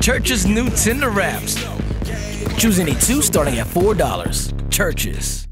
Church's new Tinder wraps. Choose any two starting at $4. Churches.